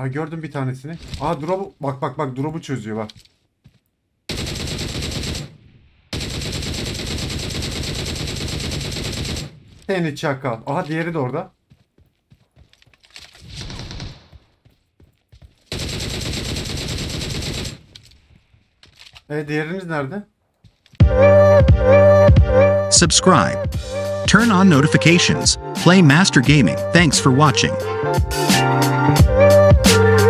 Ha gördüm bir tanesini. Aa drop'u bak bak bak drop'u çözüyor bak. Seni çakal. Aha diğeri de orada. E diğeriniz nerede? Subscribe. Turn on notifications. Play Master Gaming. Thanks for watching.